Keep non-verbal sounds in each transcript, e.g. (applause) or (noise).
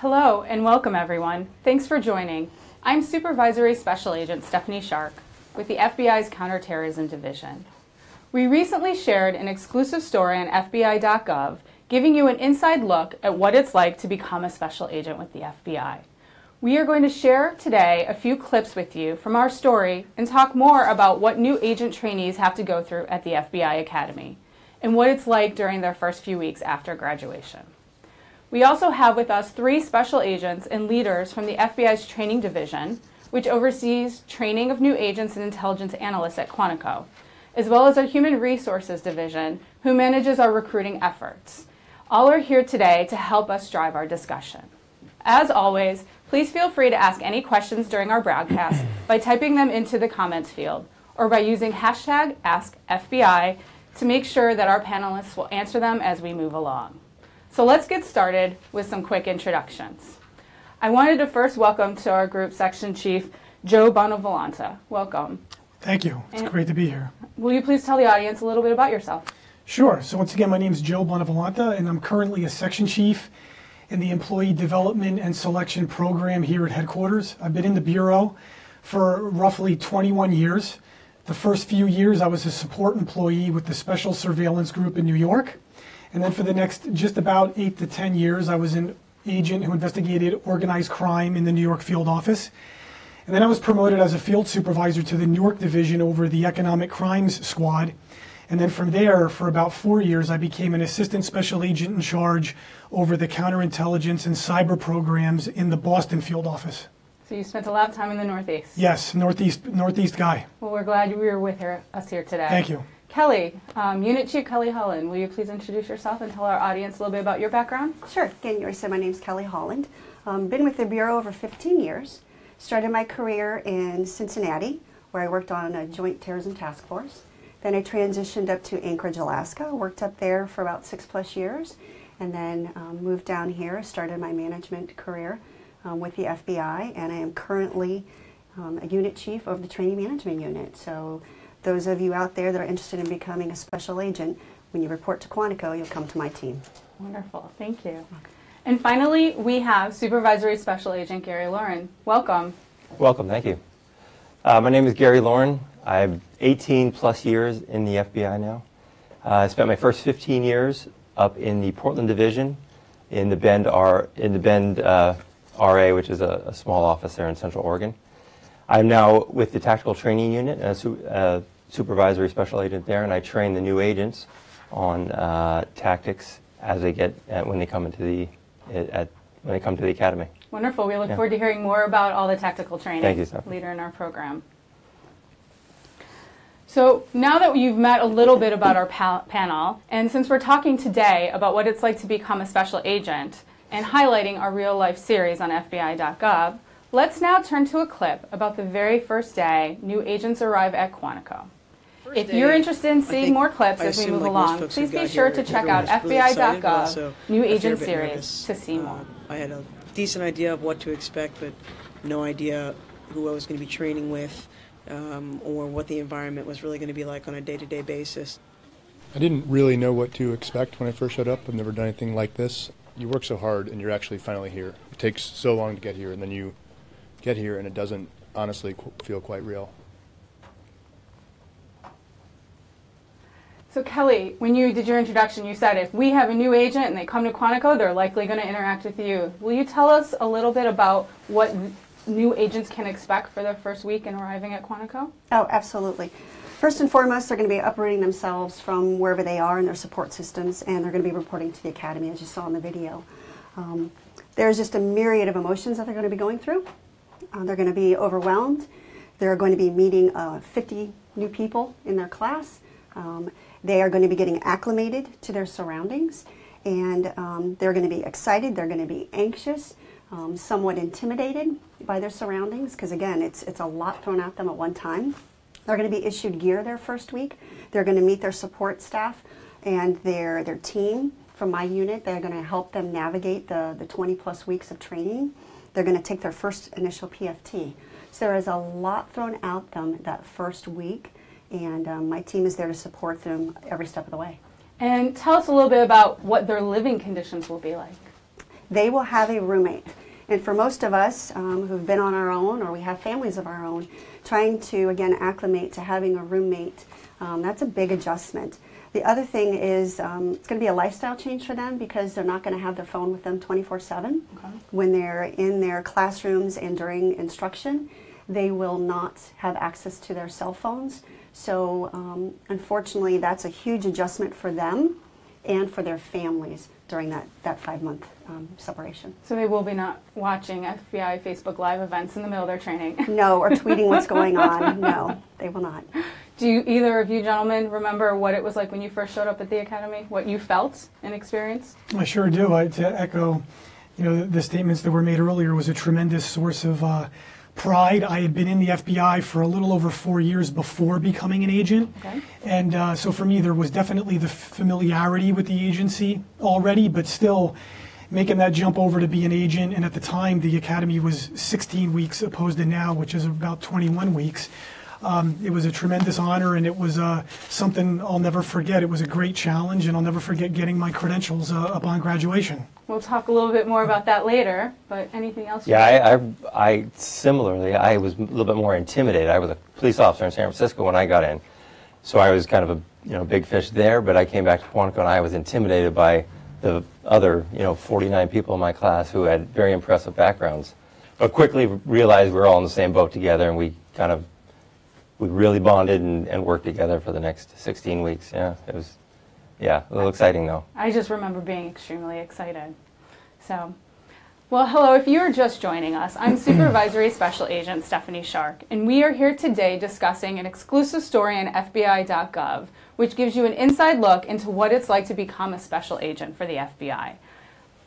Hello and welcome everyone. Thanks for joining. I'm Supervisory Special Agent Stephanie Shark with the FBI's Counterterrorism Division. We recently shared an exclusive story on FBI.gov giving you an inside look at what it's like to become a special agent with the FBI. We are going to share today a few clips with you from our story and talk more about what new agent trainees have to go through at the FBI Academy and what it's like during their first few weeks after graduation. We also have with us three special agents and leaders from the FBI's training division, which oversees training of new agents and intelligence analysts at Quantico, as well as our human resources division, who manages our recruiting efforts. All are here today to help us drive our discussion. As always, please feel free to ask any questions during our broadcast (clears throat) by typing them into the comments field or by using hashtag AskFBI to make sure that our panelists will answer them as we move along. So let's get started with some quick introductions. I wanted to first welcome to our group section chief, Joe Bonavolonta. Welcome. Thank you. It's And- great to be here. Will you please tell the audience a little bit about yourself? Sure. So once again, my name is Joe Bonavolonta, and I'm currently a section chief in the Employee Development and Selection Program here at headquarters. I've been in the bureau for roughly 21 years. The first few years, I was a support employee with the Special Surveillance Group in New York, and then for the next just about eight to 10 years, I was an agent who investigated organized crime in the New York field office. And then I was promoted as a field supervisor to the Newark division over the economic crimes squad. And then from there, for about four years, I became an assistant special agent in charge over the counterintelligence and cyber programs in the Boston field office. So you spent a lot of time in the Northeast. Yes, Northeast Northeast guy. Well, we're glad you were with her, us here today. Thank you. Kelly, um, Unit Chief Kelly Holland, will you please introduce yourself and tell our audience a little bit about your background? Sure. Again, you said my name's Kelly Holland. Um, been with the Bureau over 15 years. Started my career in Cincinnati, where I worked on a joint terrorism task force. Then I transitioned up to Anchorage, Alaska. Worked up there for about six plus years, and then um, moved down here. Started my management career um, with the FBI, and I am currently um, a unit chief of the training management unit. So, those of you out there that are interested in becoming a special agent, when you report to Quantico, you'll come to my team. Wonderful, thank you. And finally, we have Supervisory Special Agent Gary Lauren. Welcome. Welcome, thank you. Uh, my name is Gary Lauren. I have 18 plus years in the FBI now. Uh, I spent my first 15 years up in the Portland Division in the Bend R in the Bend uh, RA, which is a, a small office there in Central Oregon. I'm now with the Tactical Training Unit, as a su- uh, supervisory special agent there, and I train the new agents on uh, tactics as they get uh, when they come into the at, when they come to the academy. Wonderful. We look Yeah. forward to hearing more about all the tactical training Thank you, later in our program. So now that you've met a little bit about our pa- panel, and since we're talking today about what it's like to become a special agent and highlighting our real life series on FBI.gov, let's now turn to a clip about the very first day new agents arrive at Quantico. If you're interested in seeing more clips I as we move like along, please be sure to check out everyone really FBI.gov also new agent series nervous. to see more. Um, I had a decent idea of what to expect, but no idea who I was going to be training with um, or what the environment was really going to be like on a day-to-day basis. I didn't really know what to expect when I first showed up. I've never done anything like this. You work so hard and you're actually finally here. It takes so long to get here, and then you get here and it doesn't honestly qu- feel quite real. So Kelly, when you did your introduction, you said if we have a new agent and they come to Quantico, they're likely going to interact with you. Will you tell us a little bit about what new agents can expect for their first week in arriving at Quantico? Oh, absolutely. First and foremost, they're going to be uprooting themselves from wherever they are in their support systems, and they're going to be reporting to the academy, as you saw in the video. Um, there's just a myriad of emotions that they're going to be going through. Uh, they're going to be overwhelmed. They're going to be meeting uh, 50 new people in their class. Um, they are going to be getting acclimated to their surroundings, and um, they're going to be excited. They're going to be anxious, um, somewhat intimidated by their surroundings, because again, it's it's a lot thrown at them at one time. They're going to be issued gear their first week. They're going to meet their support staff and their their team from my unit. They're going to help them navigate the the 20 plus weeks of training. They're going to take their first initial PFT. So there is a lot thrown at them that first week, and um, my team is there to support them every step of the way. And tell us a little bit about what their living conditions will be like. they will have a roommate. And for most of us um, who've been on our own or we have families of our own, trying to again acclimate to having a roommate, um, that's a big adjustment. The other thing is um, it's going to be a lifestyle change for them because they're not going to have their phone with them 24 7 when they're in their classrooms and during instruction. They will not have access to their cell phones. So, um, unfortunately, that's a huge adjustment for them and for their families during that, that five month um, separation. So they will be not watching FBI Facebook Live events in the middle of their training. No, or tweeting what's (laughs) going on. No, they will not. Do you, either of you gentlemen remember what it was like when you first showed up at the academy? What you felt and experienced? I sure do. I, to echo, you know, the, the statements that were made earlier was a tremendous source of uh, pride. I had been in the FBI for a little over four years before becoming an agent, Okay. and uh, so for me there was definitely the familiarity with the agency already, but still making that jump over to be an agent. And at the time, the academy was 16 weeks opposed to now, which is about 21 weeks. Um, it was a tremendous honor, and it was uh, something I'll never forget. It was a great challenge, and I'll never forget getting my credentials uh, upon graduation. We'll talk a little bit more about that later, but anything else? Yeah, I, I, I similarly, I was a little bit more intimidated. I was a police officer in San Francisco when I got in, so I was kind of a you know big fish there. But I came back to Quantico and I was intimidated by the other you know 49 people in my class who had very impressive backgrounds, but quickly realized we were all in the same boat together, and we kind of we really bonded and, and worked together for the next 16 weeks. Yeah, it was yeah a little exciting though. I just remember being extremely excited. So, well, hello. If you are just joining us, I'm (coughs) Supervisory Special Agent Stephanie Shark, and we are here today discussing an exclusive story on FBI.gov, which gives you an inside look into what it's like to become a special agent for the FBI.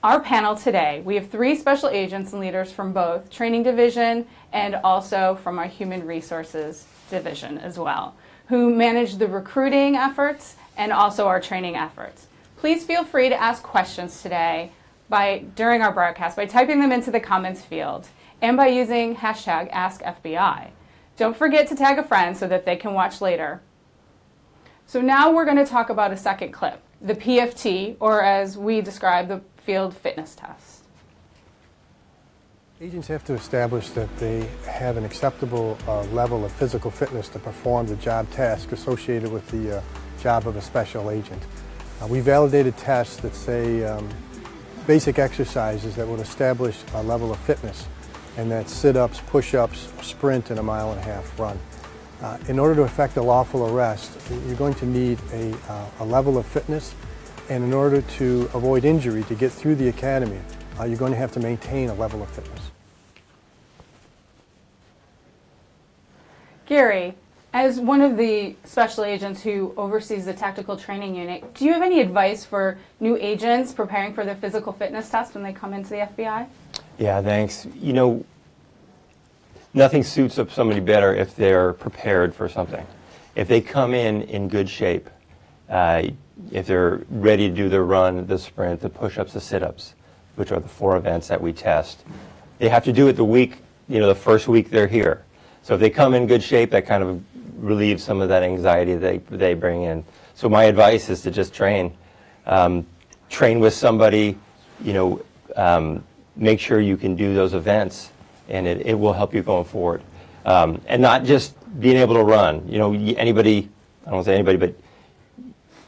Our panel today, we have three special agents and leaders from both Training Division and also from our Human Resources Division as well, who manage the recruiting efforts and also our training efforts. Please feel free to ask questions today by during our broadcast by typing them into the comments field and by using hashtag AskFBI. Don't forget to tag a friend so that they can watch later. So now we're going to talk about a second clip, the PFT, or as we describe, the field fitness test. Agents have to establish that they have an acceptable uh, level of physical fitness to perform the job task associated with the uh, job of a special agent. Uh, we validated tests that say um, basic exercises that would establish a level of fitness, and that's sit-ups, push-ups, sprint, and a mile and a half run. Uh, in order to effect a lawful arrest, you're going to need a, uh, a level of fitness, and in order to avoid injury, to get through the academy, uh, you're going to have to maintain a level of fitness. Gary, as one of the special agents who oversees the tactical training unit, do you have any advice for new agents preparing for their physical fitness test when they come into the FBI? Yeah, thanks. You know, nothing suits up somebody better if they're prepared for something. If they come in in good shape, uh, if they're ready to do the run, the sprint, the push-ups, the sit-ups, which are the four events that we test, they have to do it the week, you know, the first week they're here. So if they come in good shape, that kind of relieves some of that anxiety they, they bring in. So my advice is to just train. Um, train with somebody, you know, um, make sure you can do those events, and it, it will help you going forward. Um, and not just being able to run. You know, anybody, I don't say anybody, but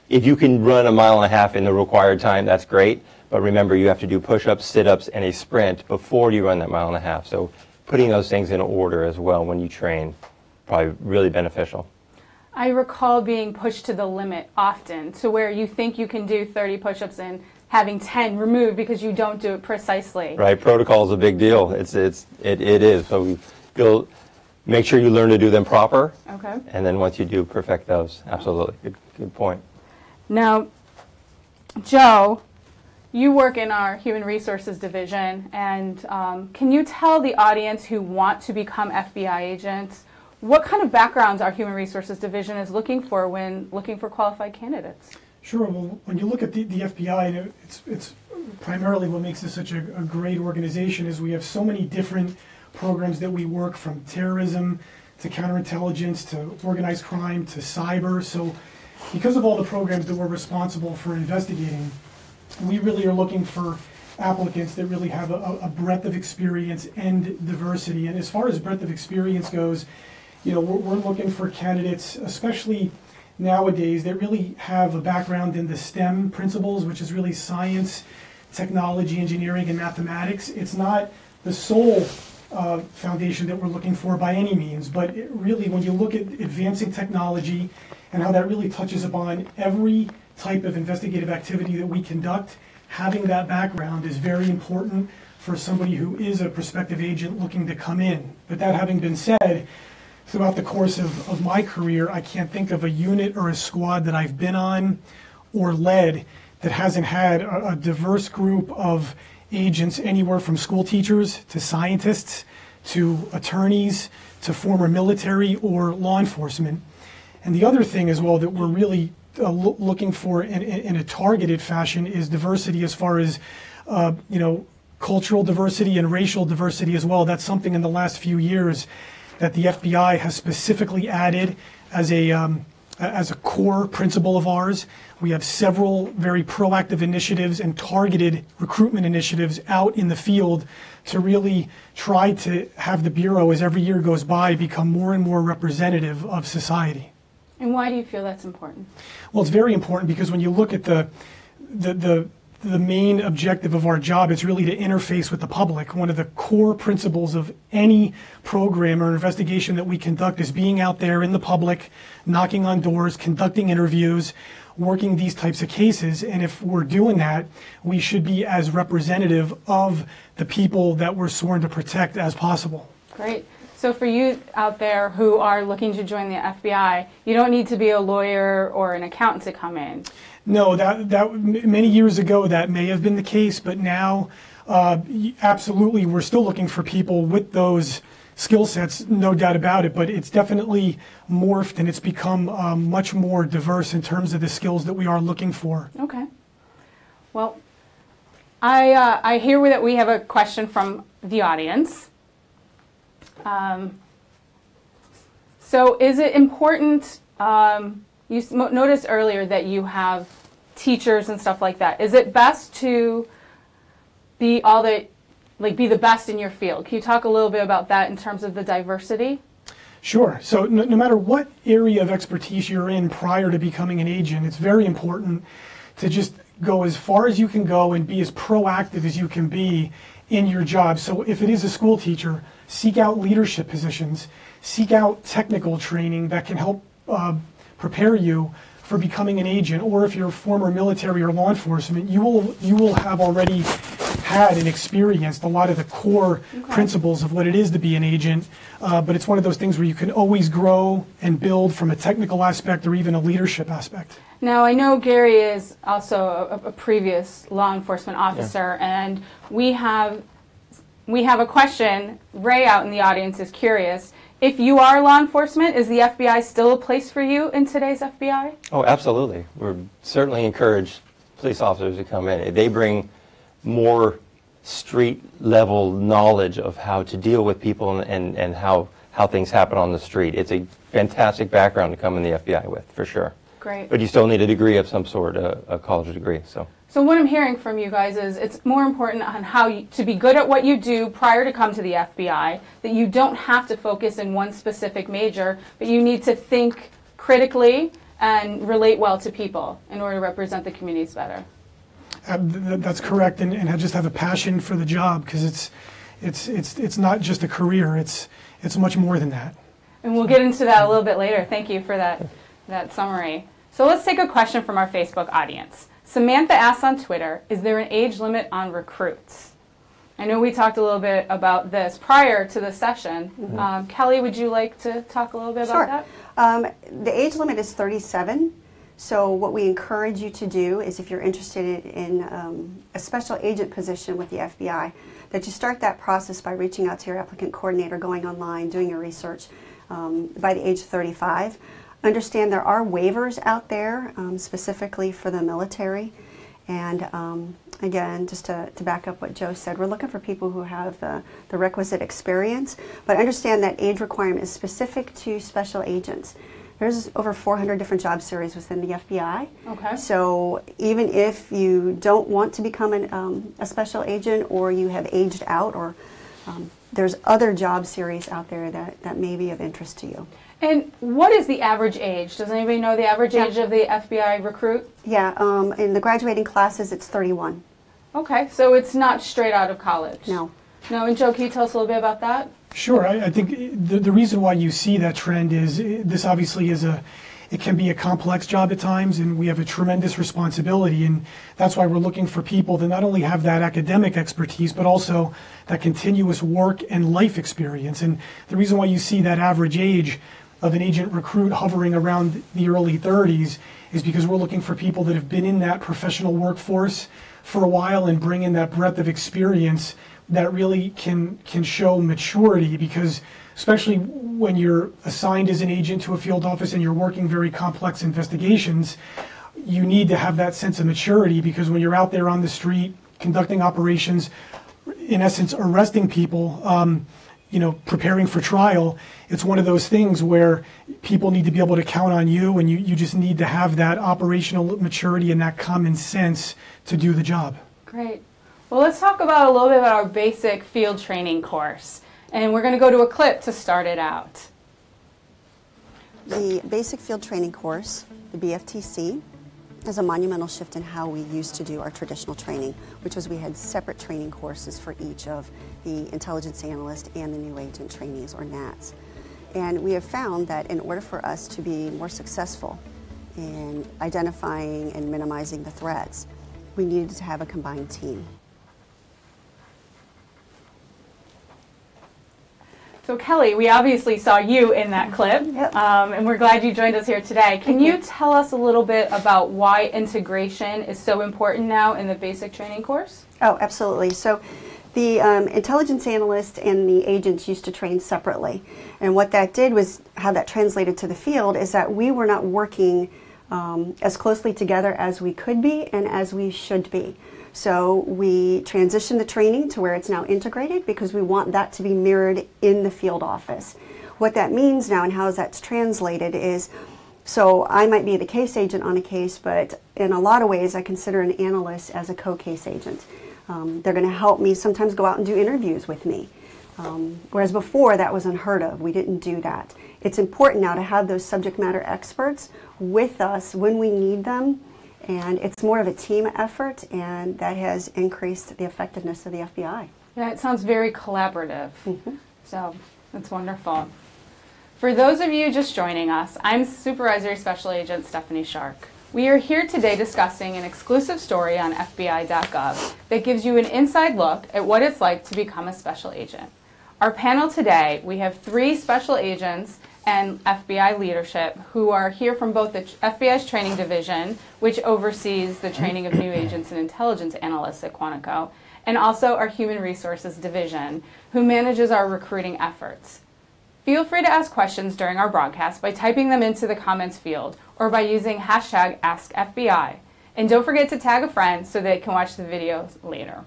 if you can run a mile and a half in the required time, that's great. But remember, you have to do push-ups, sit-ups, and a sprint before you run that mile and a half. So putting those things in order as well when you train, probably really beneficial. I recall being pushed to the limit often, to where you think you can do 30 push ups and having 10 removed because you don't do it precisely. Right, protocol is a big deal. It's it's it, it is. So you'll make sure you learn to do them proper, Okay. and then once you do, perfect those. Absolutely, good good point. Now, Joe, you work in our human resources division, and um, can you tell the audience who want to become FBI agents what kind of backgrounds our human resources division is looking for when looking for qualified candidates? Sure. Well, when you look at the, the FBI, it's, it's primarily what makes this such a, a great organization is we have so many different programs that we work from terrorism to counterintelligence to organized crime to cyber. So, because of all the programs that we're responsible for investigating, we really are looking for applicants that really have a, a breadth of experience and diversity. And as far as breadth of experience goes, you know, we're, we're looking for candidates, especially nowadays, that really have a background in the STEM principles, which is really science, technology, engineering, and mathematics. It's not the sole uh, foundation that we're looking for by any means, but really, when you look at advancing technology and how that really touches upon every type of investigative activity that we conduct, having that background is very important for somebody who is a prospective agent looking to come in. But that having been said, throughout the course of, of my career, I can't think of a unit or a squad that I've been on or led that hasn't had a, a diverse group of agents, anywhere from school teachers to scientists to attorneys to former military or law enforcement. And the other thing as well that we're really uh, loo- looking for in, in, a targeted fashion is diversity as far as, uh, you know, cultural diversity and racial diversity as well. That's something in the last few years that the FBI has specifically added as a, um, as a core principle of ours. We have several very proactive initiatives and targeted recruitment initiatives out in the field to really try to have the Bureau, as every year goes by, become more and more representative of society. And why do you feel that's important? Well, it's very important because when you look at the, the, the, the main objective of our job, is really to interface with the public. One of the core principles of any program or investigation that we conduct is being out there in the public, knocking on doors, conducting interviews, working these types of cases. And if we're doing that, we should be as representative of the people that we're sworn to protect as possible. Great. So for you out there who are looking to join the FBI, you don't need to be a lawyer or an accountant to come in. No, that that many years ago that may have been the case, but now, uh, absolutely, we're still looking for people with those skill sets, no doubt about it. But it's definitely morphed and it's become um, much more diverse in terms of the skills that we are looking for. Okay. Well, I, uh, I hear that we have a question from the audience. Um, so, is it important? Um, you noticed earlier that you have teachers and stuff like that. Is it best to be all the, like, be the best in your field? Can you talk a little bit about that in terms of the diversity? Sure. So no, no matter what area of expertise you're in prior to becoming an agent, it's very important to just go as far as you can go and be as proactive as you can be in your job. So if it is a school teacher, seek out leadership positions, seek out technical training that can help uh, prepare you for becoming an agent. Or if you're a former military or law enforcement, you will you will have already had and experienced a lot of the core principles of what it is to be an agent. Uh, but it's one of those things where you can always grow and build from a technical aspect or even a leadership aspect. Now, I know Gary is also a, a previous law enforcement officer, and we have we have a question. Ray out in the audience is curious. If you are law enforcement, is the FBI still a place for you in today's FBI? Oh, absolutely. We're certainly encourage police officers to come in. They bring more street level knowledge of how to deal with people and, and, and how, how things happen on the street. It's a fantastic background to come in the FBI with, for sure. Great. But you still need a degree of some sort, a, a college degree. So, So what I'm hearing from you guys is it's more important on how you, to be good at what you do prior to come to the FBI. That you don't have to focus in one specific major, but you need to think critically and relate well to people in order to represent the communities better. Uh, th- th- that's correct, and, and I just have a passion for the job because it's, it's, it's, it's not just a career. It's, it's much more than that. And we'll get into that a little bit later. Thank you for that, that summary. So let's take a question from our Facebook audience. Samantha asks on Twitter, is there an age limit on recruits? I know we talked a little bit about this prior to the session. Um, Kelly, would you like to talk a little bit Sure. about that? Um, the age limit is 37. So what we encourage you to do is if you're interested in um, a special agent position with the FBI, that you start that process by reaching out to your applicant coordinator, going online, doing your research um, by the age of 35. Understand there are waivers out there um, specifically for the military. And um, again, just to, to back up what Joe said, we're looking for people who have the, the requisite experience, but understand that age requirement is specific to special agents. There's over 400 different job series within the FBI. Okay. So even if you don't want to become an, um, a special agent or you have aged out or um, there's other job series out there that, that may be of interest to you. And what is the average age? Does anybody know the average Yeah. age of the FBI recruit? Yeah, um, in the graduating classes, it's 31. Okay, so it's not straight out of college. No. No, and Joe, can you tell us a little bit about that? Sure. I, I think the, the reason why you see that trend is this obviously is a, it can be a complex job at times, and we have a tremendous responsibility. And that's why we're looking for people that not only have that academic expertise, but also that continuous work and life experience. And the reason why you see that average age of an agent recruit hovering around the early 30s is because we're looking for people that have been in that professional workforce for a while and bring in that breadth of experience that really can can show maturity because especially when you're assigned as an agent to a field office and you're working very complex investigations you need to have that sense of maturity because when you're out there on the street conducting operations in essence arresting people um, you know preparing for trial it's one of those things where people need to be able to count on you and you, you just need to have that operational maturity and that common sense to do the job Great. Well, let's talk about a little bit about our basic field training course. And we're going to go to a clip to start it out. The basic field training course, the BFTC, is a monumental shift in how we used to do our traditional training, which was we had separate training courses for each of the intelligence analyst and the new agent trainees or NATs. And we have found that in order for us to be more successful in identifying and minimizing the threats, we needed to have a combined team. So, Kelly, we obviously saw you in that clip, Yep. um, and we're glad you joined us here today. Can you you. tell us a little bit about why integration is so important now in the basic training course? Oh, absolutely. So the um, intelligence analyst and the agents used to train separately. And what that did was how that translated to the field is that we were not working um, as closely together as we could be and as we should be. So we transitioned the training to where it's now integrated because we want that to be mirrored in the field office. What that means now and how that's translated is so I might be the case agent on a case, but in a lot of ways, I consider an analyst as a co-case agent. Um, they're going to help me sometimes go out and do interviews with me. Um, whereas before, that was unheard of. We didn't do that. It's important now to have those subject matter experts with us when we need them, and it's more of a team effort, and that has increased the effectiveness of the FBI. Yeah, it sounds very collaborative. Mm-hmm. So, that's wonderful. For those of you just joining us, I'm Supervisory Special Agent Stephanie Shark. We are here today discussing an exclusive story on FBI.gov that gives you an inside look at what it's like to become a special agent. Our panel today, we have three special agents and FBI leadership who are here from both the FBI's training division, which oversees the training of new (clears throat) agents and intelligence analysts at Quantico, and also our human resources division, who manages our recruiting efforts. Feel free to ask questions during our broadcast by typing them into the comments field or by using hashtag AskFBI. And don't forget to tag a friend so they can watch the video later.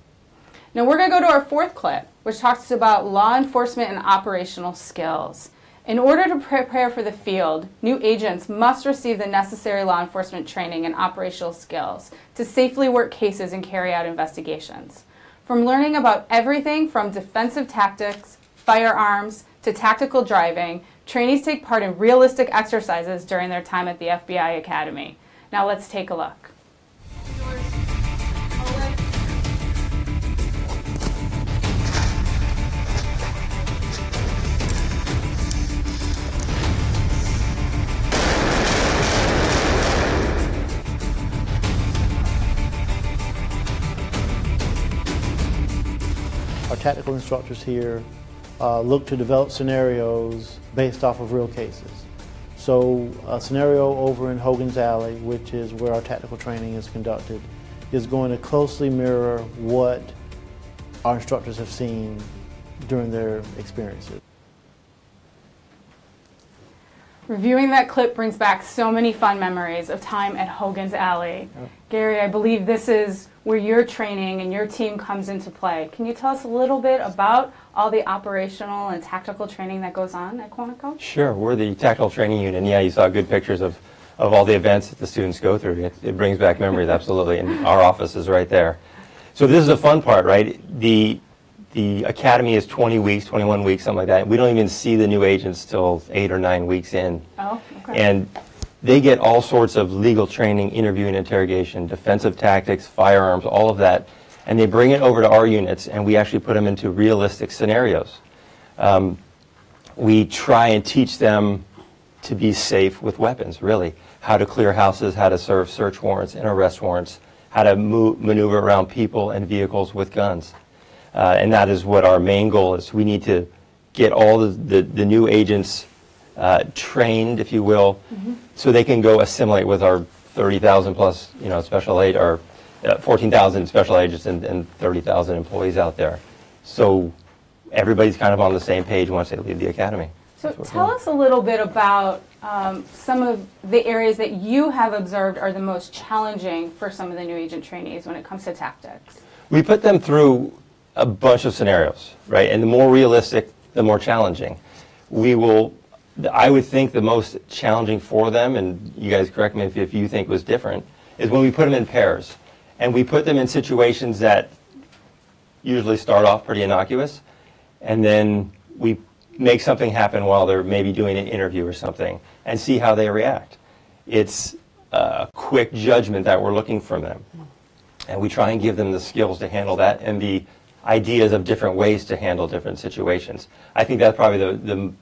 Now we're going to go to our fourth clip, which talks about law enforcement and operational skills. In order to prepare for the field, new agents must receive the necessary law enforcement training and operational skills to safely work cases and carry out investigations. From learning about everything from defensive tactics, firearms, to tactical driving, trainees take part in realistic exercises during their time at the FBI Academy. Now let's take a look. Tactical instructors here uh, look to develop scenarios based off of real cases. So a scenario over in Hogan's Alley, which is where our tactical training is conducted, is going to closely mirror what our instructors have seen during their experiences. Reviewing that clip brings back so many fun memories of time at Hogan's Alley. Gary, I believe this is where your training and your team comes into play. Can you tell us a little bit about all the operational and tactical training that goes on at Quantico? Sure, we're the tactical training unit. And yeah, you saw good pictures of, of all the events that the students go through. It, it brings back memories, absolutely. And our office is right there. So this is the fun part, right? The, the academy is 20 weeks, 21 weeks, something like that. We don't even see the new agents till eight or nine weeks in. Oh, okay. And they get all sorts of legal training, interviewing, interrogation, defensive tactics, firearms, all of that. And they bring it over to our units, and we actually put them into realistic scenarios. Um, we try and teach them to be safe with weapons, really. How to clear houses, how to serve search warrants and arrest warrants, how to move, maneuver around people and vehicles with guns. Uh, and that is what our main goal is. We need to get all the, the, the new agents uh, trained, if you will, so they can go assimilate with our 30,000 plus, you know, special aid, or uh, 14,000 special agents and, and 30,000 employees out there. So everybody's kind of on the same page once they leave the academy. So That's what we're tell us a little bit about um, some of the areas that you have observed are the most challenging for some of the new agent trainees when it comes to tactics. We put them through a bunch of scenarios, right? And the more realistic, the more challenging. We will, I would think the most challenging for them, and you guys correct me if, if you think was different, is when we put them in pairs. And we put them in situations that usually start off pretty innocuous, and then we make something happen while they're maybe doing an interview or something, and see how they react. It's a quick judgment that we're looking from them and we try and give them the skills to handle that and the ideas of different ways to handle different situations. I think that's probably the, the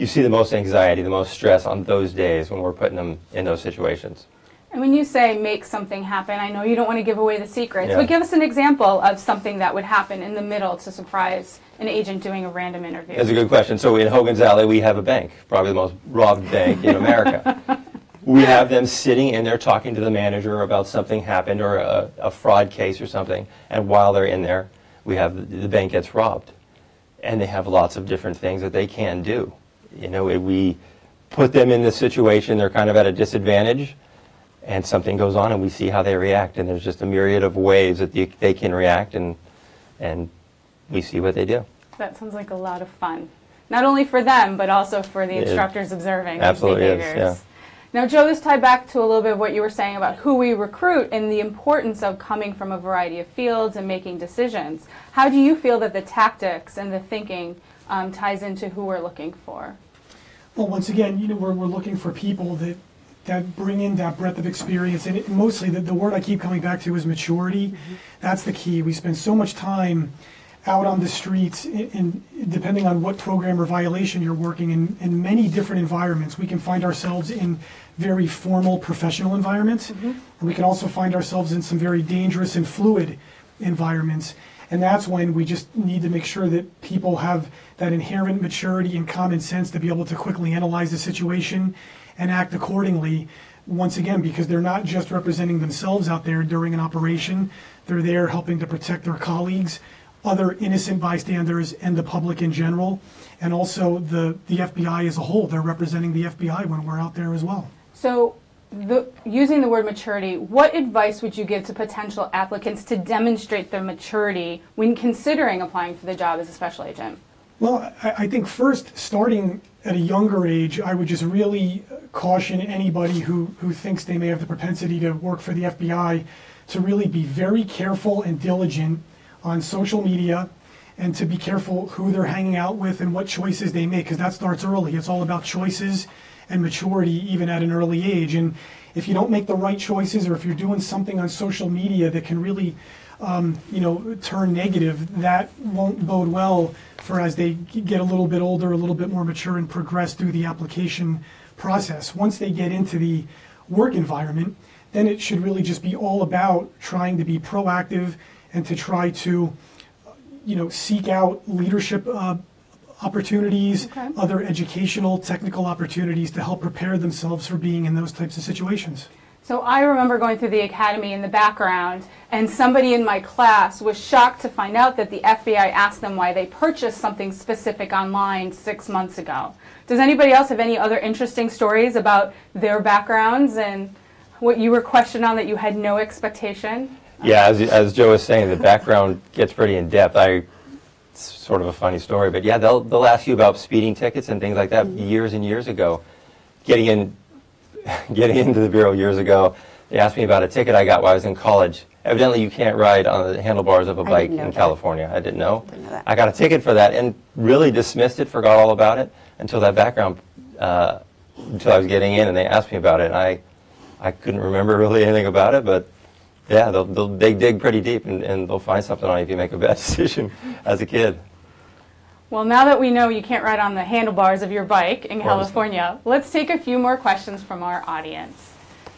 you see the most anxiety, the most stress on those days when we're putting them in those situations. And when you say make something happen, I know you don't want to give away the secrets, Yeah. but give us an example of something that would happen in the middle to surprise an agent doing a random interview. That's a good question. So in Hogan's Alley, we have a bank, probably the most robbed bank in America. (laughs) we have them sitting in there talking to the manager about something happened or a, a fraud case or something, and while they're in there, we have the, the bank gets robbed, and they have lots of different things that they can do. You know, we put them in this situation; they're kind of at a disadvantage, and something goes on, and we see how they react, and there's just a myriad of ways that they, they can react, and and we see what they do. That sounds like a lot of fun. Not only for them, but also for the It instructors observing absolutely these is, behaviors. yeah. Now, Joe, this tied back to a little bit of what you were saying about who we recruit and the importance of coming from a variety of fields and making decisions. How do you feel that the tactics and the thinking um, ties into who we're looking for? Well, once again, you know, we're, we're looking for people that, that bring in that breadth of experience. And it, mostly, the, the word I keep coming back to is maturity. That's the key. We spend so much time out on the streets, and depending on what program or violation you're working in, in many different environments. We can find ourselves in very formal professional environments. Mm-hmm. And we can also find ourselves in some very dangerous and fluid environments. And that's when we just need to make sure that people have that inherent maturity and common sense to be able to quickly analyze the situation and act accordingly. Once again, because they're not just representing themselves out there during an operation, they're there helping to protect their colleagues, other innocent bystanders, and the public in general, and also the, the FBI as a whole. They're representing the FBI when we're out there as well. So, the, using the word maturity, what advice would you give to potential applicants to demonstrate their maturity when considering applying for the job as a special agent? Well, I, I think first, starting at a younger age, I would just really caution anybody who, who thinks they may have the propensity to work for the FBI to really be very careful and diligent on social media and to be careful who they're hanging out with and what choices they make because that starts early. It's all about choices and maturity even at an early age. And if you don't make the right choices or if you're doing something on social media that can really um, you know, turn negative, that won't bode well for as they get a little bit older, a little bit more mature, and progress through the application process. Once they get into the work environment, then it should really just be all about trying to be proactive and to try to, you know, seek out leadership uh, opportunities, Okay. other educational, technical opportunities to help prepare themselves for being in those types of situations. So I remember going through the academy in the background, and somebody in my class was shocked to find out that the FBI asked them why they purchased something specific online six months ago. Does anybody else have any other interesting stories about their backgrounds and what you were questioned on that you had no expectation? Yeah, as, as Joe was saying, the background gets pretty in depth. I, it's sort of a funny story, but yeah, they'll they'll ask you about speeding tickets and things like that years and years ago. Getting in, (laughs) getting into the bureau years ago, they asked me about a ticket I got while I was in college. Evidently, you can't ride on the handlebars of a bike in that. California. I didn't know. Didn't know. I got a ticket for that and really dismissed it, forgot all about it until that background, uh, until I was getting in and they asked me about it. And I, I couldn't remember (laughs) really anything about it, but yeah, they'll, they'll they dig pretty deep and, and they'll find something on you if you make a bad (laughs) decision as a kid. Well, now that we know you can't ride on the handlebars of your bike in California, let's take a few more questions from our audience.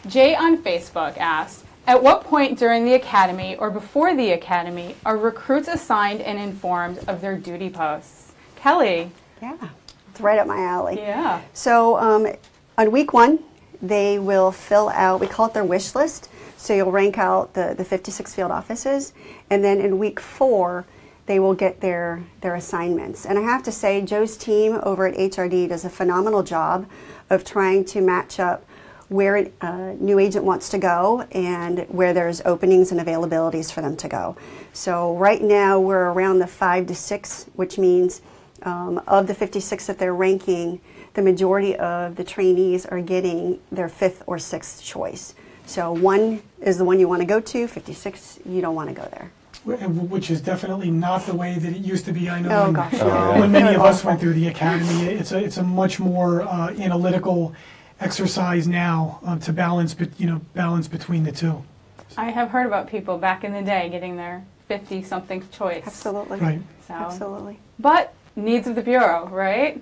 Jay on Facebook asked, at what point during the academy or before the academy are recruits assigned and informed of their duty posts? Kelly. Yeah, it's right up my alley. Yeah. So um, on week one, they will fill out, we call it their wish list. So you'll rank out the, the 56 field offices. And then in week four, they will get their, their assignments. And I have to say, Joe's team over at HRD does a phenomenal job of trying to match up where a uh, new agent wants to go and where there's openings and availabilities for them to go. So right now we're around the five to six, which means um, of the 56 that they're ranking, the majority of the trainees are getting their fifth or sixth choice. So one is the one you want to go to, 56 you don't want to go there. Which is definitely not the way that it used to be. I know Oh when, gosh, Oh, no. yeah. when many of us (laughs) went through the academy, it's a it's a much more uh, analytical exercise now um, to balance, bet- you know, balance between the two. I have heard about people back in the day getting their 50 something choice. Absolutely. Right. So, Absolutely. But needs of the Bureau, right?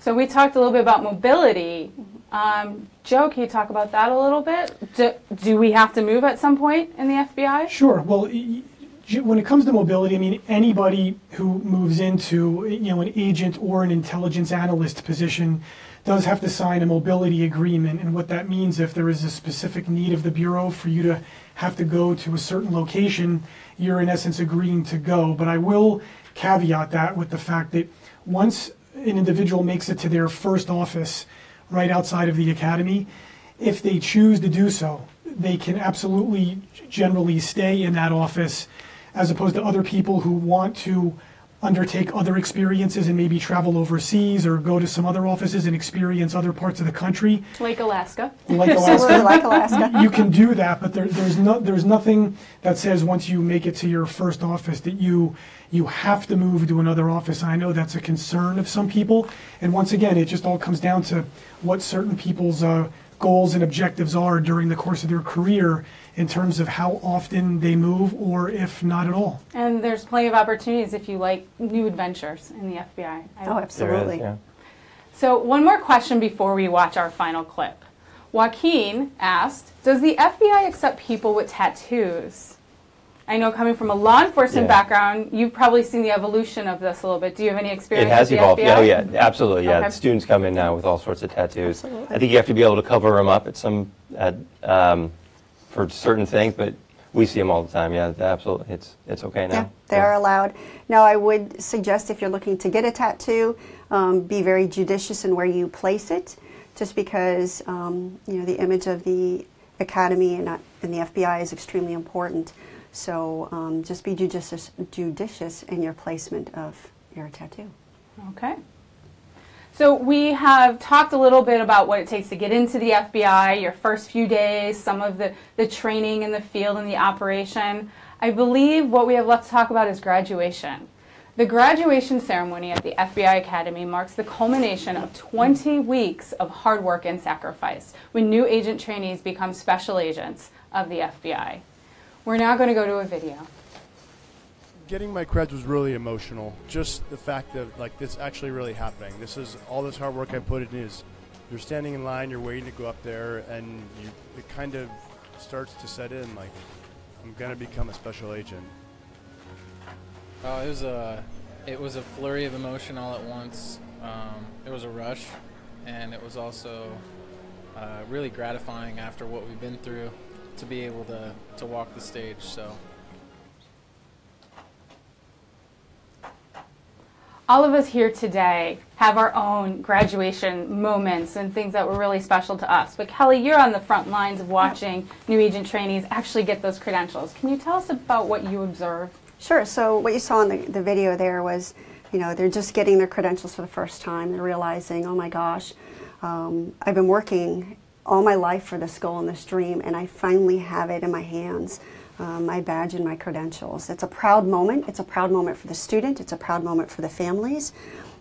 So we talked a little bit about mobility. Um, Joe, can you talk about that a little bit? Do, do we have to move at some point in the FBI? Sure. Well, when it comes to mobility, I mean, anybody who moves into you know an agent or an intelligence analyst position does have to sign a mobility agreement. And what that means, if there is a specific need of the bureau for you to have to go to a certain location, you're in essence agreeing to go. But I will caveat that with the fact that once an individual makes it to their first office right outside of the academy, if they choose to do so, they can absolutely generally stay in that office as opposed to other people who want to undertake other experiences and maybe travel overseas or go to some other offices and experience other parts of the country Lake Alaska. like (laughs) Alaska. like Alaska. you can do that, but there, there's no, there's nothing that says once you make it to your first office that you you have to move to another office. I know that's a concern of some people, and once again, it just all comes down to what certain people's uh, goals and objectives are during the course of their career in terms of how often they move, or if not at all. And there's plenty of opportunities if you like new adventures in the FBI. I- Oh, There is, absolutely. yeah. So, one more question before we watch our final clip. Joaquin asked Does the FBI accept people with tattoos? I know coming from a law enforcement Yeah. background, you've probably seen the evolution of this a little bit. Do you have any experience? It experience has with evolved. the Yeah, FBI? oh, yeah, absolutely. Yeah, Okay. students come in now with all sorts of tattoos. Absolutely. I think you have to be able to cover them up at some at, um, for certain things, but we see them all the time. Yeah, absolutely. It's it's okay now. Yeah, they are allowed. Now, I would suggest if you're looking to get a tattoo, um, be very judicious in where you place it, just because um, you know the image of the academy and, not, and the FBI is extremely important. So um, just be judicious, judicious in your placement of your tattoo. Okay. So we have talked a little bit about what it takes to get into the FBI, your first few days, some of the, the training in the field and the operation. I believe what we have left to talk about is graduation. The graduation ceremony at the FBI Academy marks the culmination of 20 weeks of hard work and sacrifice when new agent trainees become special agents of the FBI. We're now going to go to a video. Getting my creds was really emotional. Just the fact that like this actually really happening. This is all this hard work I put in is you're standing in line, you're waiting to go up there, and you it kind of starts to set in like I'm gonna become a special agent. Oh, it was a, it was a flurry of emotion all at once. Um, it was a rush, and it was also uh, really gratifying after what we've been through to be able to to walk the stage. So. all of us here today have our own graduation moments and things that were really special to us. But Kelly, you're on the front lines of watching new agent trainees actually get those credentials. Can you tell us about what you observed? Sure. So what you saw in the, the video there was, you know, they're just getting their credentials for the first time. They're realizing, oh my gosh, um, I've been working all my life for this goal and this dream, and I finally have it in my hands. Um, my badge and my credentials. It's a proud moment. It's a proud moment for the student. It's a proud moment for the families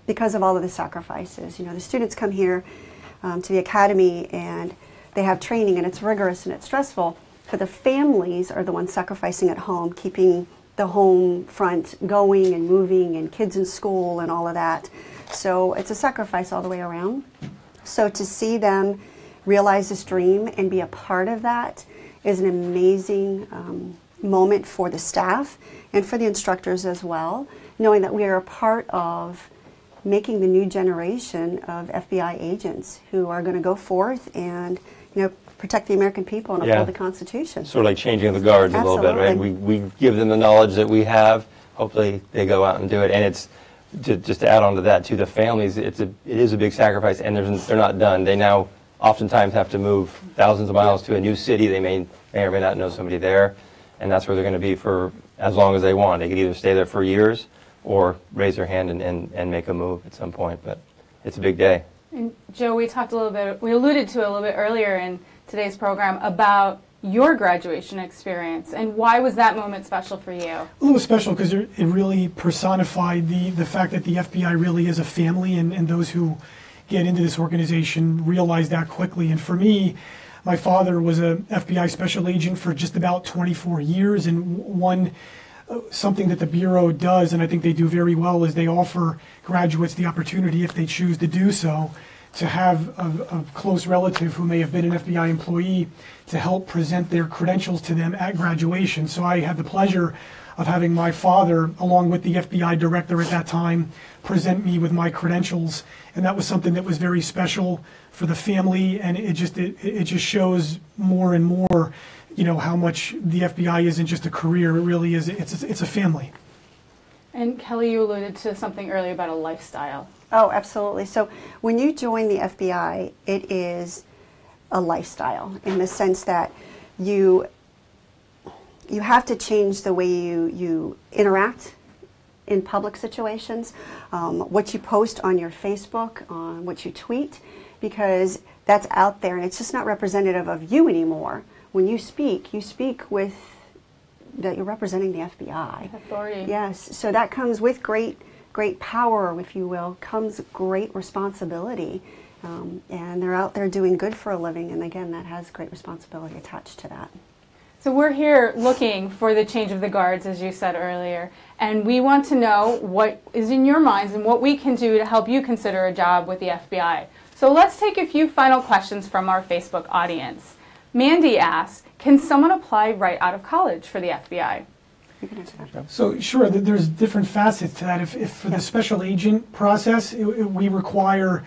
because of all of the sacrifices. You know, the students come here um, to the academy and they have training and it's rigorous and it's stressful, but the families are the ones sacrificing at home, keeping the home front going and moving and kids in school and all of that. So it's a sacrifice all the way around. So to see them realize this dream and be a part of that is an amazing um, moment for the staff and for the instructors as well, knowing that we are a part of making the new generation of FBI agents who are going to go forth and you know protect the American people and Yeah. uphold the Constitution. Sort of like changing the guards a little bit, right? We, we give them the knowledge that we have. Hopefully, they go out and do it. And it's ju- just to add on to that, to the families, it's a it is a big sacrifice, and they're not done. They now oftentimes have to move thousands of miles to a new city. They may may or may not know somebody there, and that's where they're going to be for as long as they want. They could either stay there for years or raise their hand and, and, and make a move at some point. But it's a big day. And Joe, we talked a little bit, we alluded to it a little bit earlier in today's program about your graduation experience and why was that moment special for you? a little special because it it really personified the, the fact that the FBI really is a family, and, and those who get into this organization realize that quickly. And for me, my father was a FBI special agent for just about 24 years, and one uh, something that the bureau does, and I think they do very well, is they offer graduates the opportunity, if they choose to do so, to have a, a close relative who may have been an FBI employee to help present their credentials to them at graduation. So I had the pleasure of having my father, along with the FBI director at that time, present me with my credentials, and that was something that was very special for the family, and it just it, it just shows more and more, you know, how much the FBI isn't just a career; it really is. It's it's a family. And Kelly, you alluded to something earlier about a lifestyle. Oh, absolutely. So when you join the FBI, it is a lifestyle in the sense that you you have to change the way you, you interact in public situations, um, what you post on your Facebook, on what you tweet, because that's out there and it's just not representative of you anymore. When you speak, you speak with that you're representing the FBI. Authority. Yes, so that comes with great, great power, if you will, comes great responsibility. Um, and they're out there doing good for a living, and again, that has great responsibility attached to that. So we're here looking for the change of the guards, as you said earlier, and we want to know what is in your minds and what we can do to help you consider a job with the FBI. So let's take a few final questions from our Facebook audience. Mandy asks, can someone apply right out of college for the FBI? You can answer that. So sure, there's different facets to that. If, if for the special agent process, it, it- we require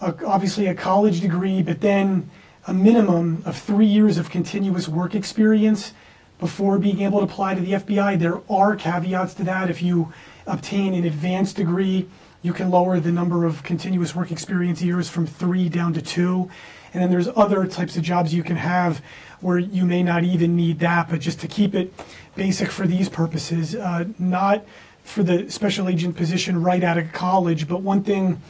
a, obviously a college degree, but then a minimum of three years of continuous work experience before being able to apply to the FBI. There are caveats to that. If you obtain an advanced degree, you can lower the number of continuous work experience years from three down to two. And then there's other types of jobs you can have where you may not even need that, but just to keep it basic for these purposes, uh, not for the special agent position right out of college. But one thing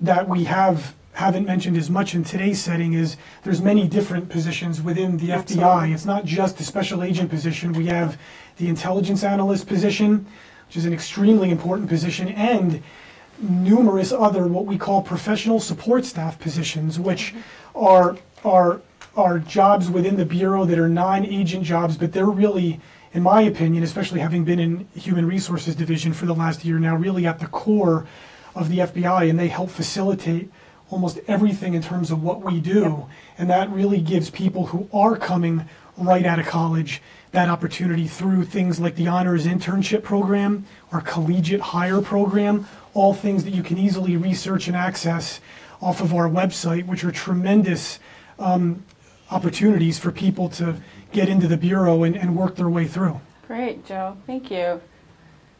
that we have haven't mentioned as much in today's setting is there's many different positions within the FBI. It's not just the special agent position. We have the intelligence analyst position, which is an extremely important position, and numerous other what we call professional support staff positions, which mm-hmm. are are are jobs within the bureau that are non-agent jobs, but they're really, in my opinion, especially having been in human resources division for the last year now, really at the core of the FBI, and they help facilitate almost everything in terms of what we do, and that really gives people who are coming right out of college that opportunity through things like the honors internship program or collegiate hire program, all things that you can easily research and access off of our website, which are tremendous um, opportunities for people to get into the bureau and, and work their way through. Great, Joe. Thank you.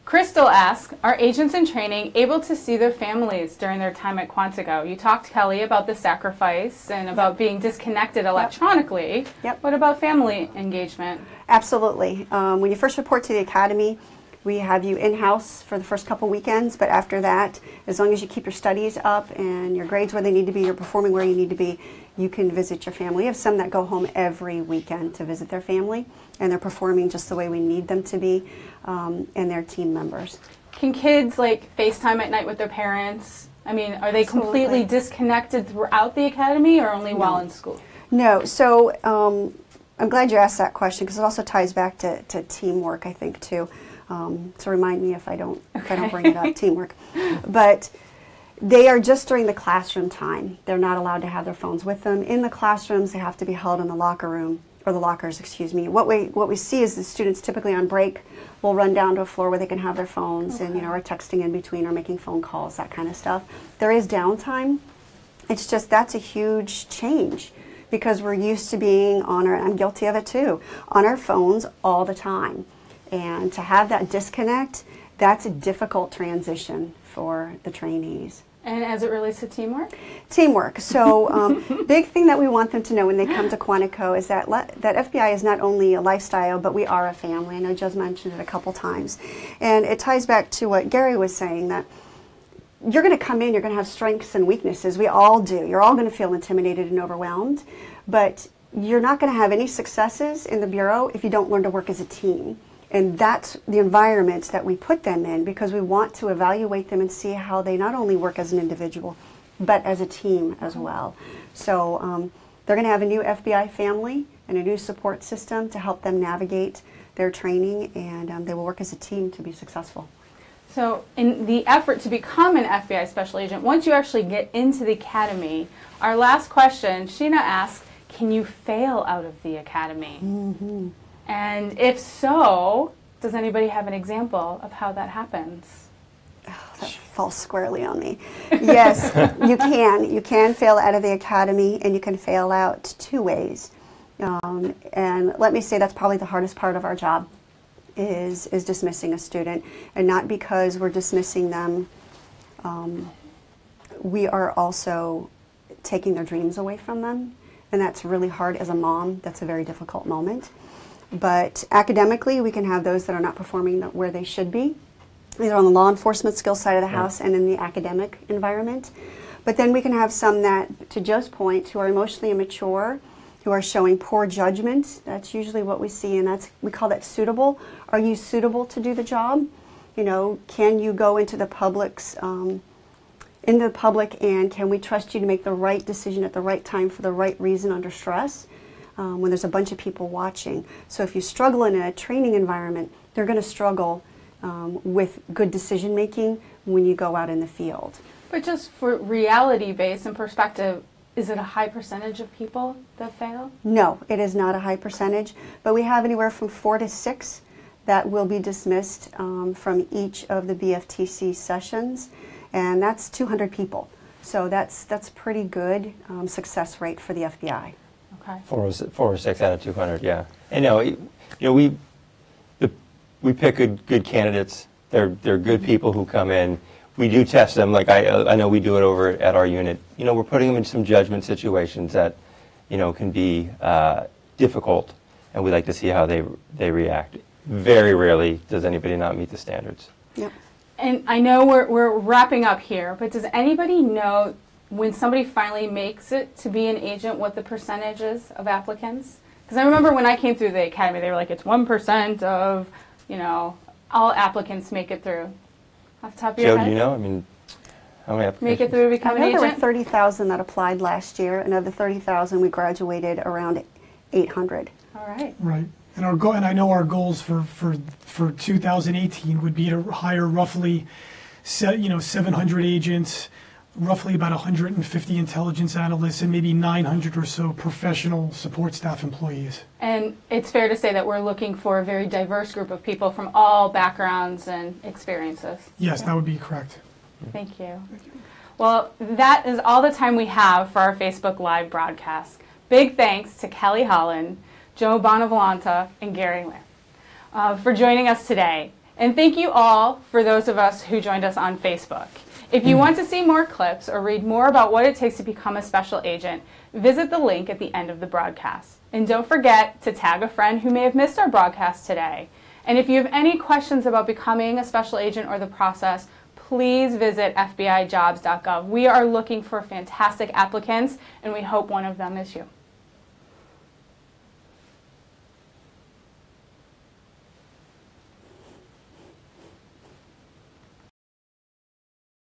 Crystal asks, are agents in training able to see their families during their time at Quantico? You talked, Kelly, about the sacrifice and about being disconnected electronically. Yep. What about family engagement? Absolutely. Um, when you first report to the academy, we have you in-house for the first couple weekends, but after that, as long as you keep your studies up and your grades where they need to be, you're performing where you need to be, you can visit your family. We have some that go home every weekend to visit their family, and they're performing just the way we need them to be, um, and they're team members. Can kids like FaceTime at night with their parents? I mean, are they completely disconnected throughout the academy or only while in school? No, so um, I'm glad you asked that question because it also ties back to, to teamwork, I think, too. Um, so remind me if I don't if I don't bring it up, (laughs) teamwork. But they are just during the classroom time. They're not allowed to have their phones with them. In the classrooms, they have to be held in the locker room or the lockers, excuse me. What we what we see is the students typically on break will run down to a floor where they can have their phones and you know are texting in between or making phone calls, that kind of stuff. There is downtime. It's just that's a huge change because we're used to being on our I'm guilty of it too, on our phones all the time. And to have that disconnect, that's a difficult transition for the trainees. And as it relates to teamwork? Teamwork. So, (laughs) um, big thing that we want them to know when they come to Quantico is that that FBI is not only a lifestyle, but we are a family. I know Joe's mentioned it a couple times, and it ties back to what Gary was saying that you're going to come in, you're going to have strengths and weaknesses. We all do. You're all going to feel intimidated and overwhelmed, but you're not going to have any successes in the bureau if you don't learn to work as a team. And that's the environment that we put them in because we want to evaluate them and see how they not only work as an individual, but as a team as well. So um, they're going to have a new FBI family and a new support system to help them navigate their training, and um, they will work as a team to be successful. So, in the effort to become an FBI special agent, once you actually get into the academy, our last question, Sheena asks, can you fail out of the academy? Mm-hmm. And if so, does anybody have an example of how that happens? That falls squarely on me. Yes, (laughs) you can. You can fail out of the academy, and you can fail out two ways. Um, and let me say that's probably the hardest part of our job is is dismissing a student, and not because we're dismissing them. Um, we are also taking their dreams away from them, and that's really hard as a mom. That's a very difficult moment. But academically, we can have those that are not performing where they should be, either on the law enforcement skill side of the house and in the academic environment. But then we can have some that, to Joe's point, who are emotionally immature, who are showing poor judgment. That's usually what we see, and that's we call that suitable. Are you suitable to do the job? You know, can you go into the public's um, into the public, and can we trust you to make the right decision at the right time for the right reason under stress? Um, when there's a bunch of people watching. So if you struggle in a training environment, they're going to struggle um, with good decision making when you go out in the field. But just for reality based and perspective, is it a high percentage of people that fail? No, it is not a high percentage, but we have anywhere from four to six that will be dismissed um, from each of the BFTC sessions, and that's 200 people. So that's that's pretty good um, success rate for the FBI. Okay. Four or, four or six out of 200, yeah. And no, you know, we, the, we pick good, good candidates. They're, they're good people who come in. We do test them, like I, I know we do it over at our unit. You know, we're putting them in some judgment situations that, you know, can be uh, difficult, and we like to see how they, they react. Very rarely does anybody not meet the standards. Yep. And I know we're, we're wrapping up here, but does anybody know when somebody finally makes it to be an agent what the percentage is of applicants? Because I remember when I came through the academy, they were like, it's 1% of, you know, all applicants make it through. Off the top of your Joe, head? do you know? I mean, how many applicants? Make it applications? through to I become an know there were 30,000 that applied last year, and of the 30,000, we graduated around 800. All right. Right. And our goal, and I know our goals for, for, for 2018 would be to hire roughly, se- you know, 700 agents, roughly about 150 intelligence analysts, and maybe 900 or so professional support staff employees. And it's fair to say that we're looking for a very diverse group of people from all backgrounds and experiences. Yes, that would be correct. Thank you. Well, that is all the time we have for our Facebook Live broadcast. Big thanks to Kelly Holland, Joe Bonavolonta, and Gary Lair uh, for joining us today. And thank you all for those of us who joined us on Facebook. If you mm. want to see more clips or read more about what it takes to become a special agent, visit the link at the end of the broadcast. And don't forget to tag a friend who may have missed our broadcast today. And if you have any questions about becoming a special agent or the process, please visit FBIJobs.gov. We are looking for fantastic applicants, and we hope one of them is you.